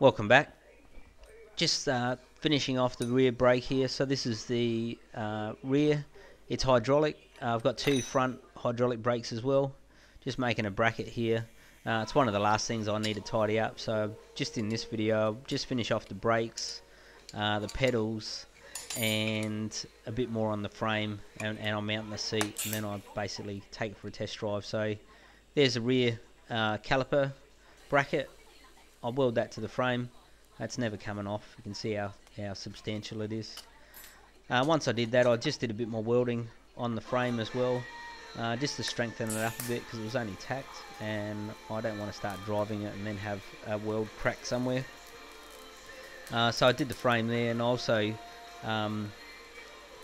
Welcome back. Just uh, finishing off the rear brake here. So this is the uh, rear. It's hydraulic. Uh, I've got two front hydraulic brakes as well. Just making a bracket here. Uh, it's one of the last things I need to tidy up. So just in this video, I'll just finish off the brakes, uh, the pedals, and a bit more on the frame. And, and I'll mount the seat, and then I'll basically take it for a test drive. So there's a rear uh, caliper bracket I'll weld that to the frame. That's never coming off. You can see how, how substantial it is. Uh, once I did that, I just did a bit more welding on the frame as well, uh, just to strengthen it up a bit because it was only tacked, and I don't want to start driving it and then have a weld crack somewhere. Uh, so I did the frame there, and also um,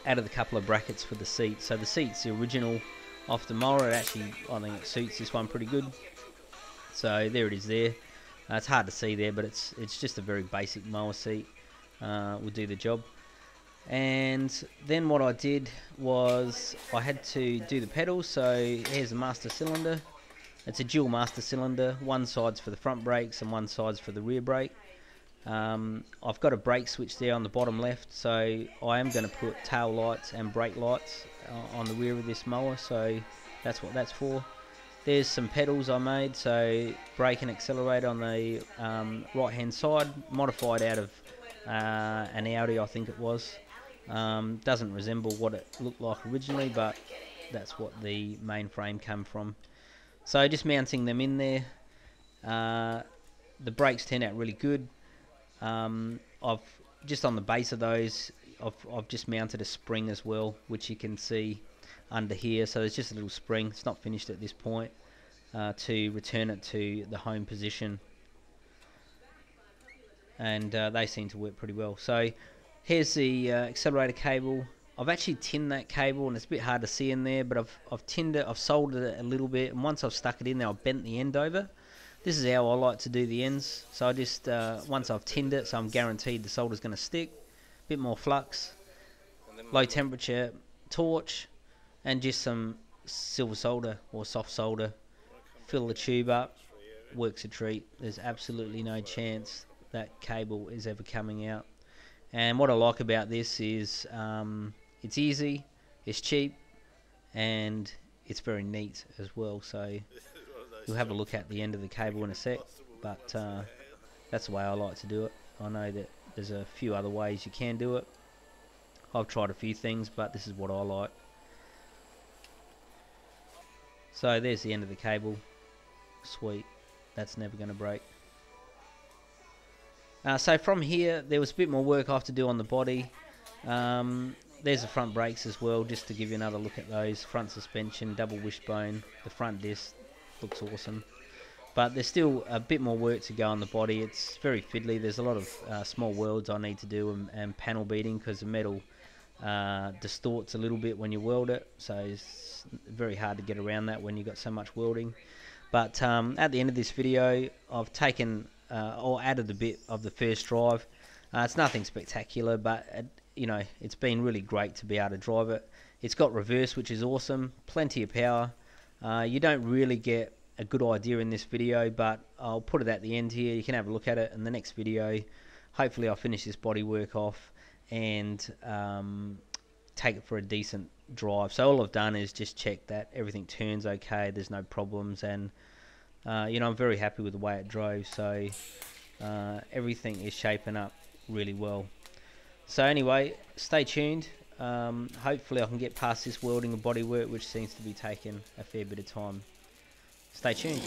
added a couple of brackets for the seat. So the seat's the original off the mower. It actually, I think it suits this one pretty good. So there it is there. Uh, it's hard to see there, but it's it's just a very basic mower seat. Uh, will do the job. And then what I did was I had to do the pedals. So here's the master cylinder. It's a dual master cylinder. One side's for the front brakes and one side's for the rear brake. Um, I've got a brake switch there on the bottom left, so I am going to put tail lights and brake lights uh, on the rear of this mower. So that's what that's for. There's some pedals I made, so brake and accelerator on the um, right hand side, modified out of uh, an Audi I think it was. Um, doesn't resemble what it looked like originally, but that's what the main frame came from. So just mounting them in there. Uh, the brakes turned out really good. Um, I've just on the base of those, I've, I've just mounted a spring as well, which you can see under here. So there's just a little spring. It's not finished at this point uh, to return it to the home position. And uh, they seem to work pretty well. So here's the uh, accelerator cable. I've actually tinned that cable and it's a bit hard to see in there but I've, I've tinned it. I've soldered it a little bit and once I've stuck it in there I've bent the end over. This is how I like to do the ends. So I just uh, once I've tinned it so I'm guaranteed the solder's going to stick. Bit more flux. Low temperature torch and just some silver solder or soft solder. Fill the tube up, works a treat. There's absolutely no chance that cable is ever coming out. And what I like about this is um, it's easy, it's cheap, and it's very neat as well. So you'll have a look at the end of the cable in a sec, but uh, that's the way I like to do it. I know that there's a few other ways you can do it. I've tried a few things, but this is what I like. So there's the end of the cable. Sweet. That's never going to break. Uh, so from here, there was a bit more work I have to do on the body. Um, there's the front brakes as well, just to give you another look at those. Front suspension, double wishbone, the front disc looks awesome. But there's still a bit more work to go on the body. It's very fiddly. There's a lot of uh, small welds I need to do and, and panel beating because the metal uh, distorts a little bit when you weld it, so it's very hard to get around that when you've got so much welding. But um, at the end of this video, I've taken uh, or added a bit of the first drive. Uh, it's nothing spectacular, but it, you know it's been really great to be able to drive it. It's got reverse, which is awesome. Plenty of power. Uh, you don't really get a good idea in this video, but I'll put it at the end here. You can have a look at it in the next video. Hopefully, I'll finish this bodywork off and um, take it for a decent drive. So all I've done is just check that everything turns okay, there's no problems, and uh, you know I'm very happy with the way it drove. So uh, everything is shaping up really well. So anyway, stay tuned. Um, hopefully I can get past this welding and bodywork, which seems to be taking a fair bit of time. Stay tuned.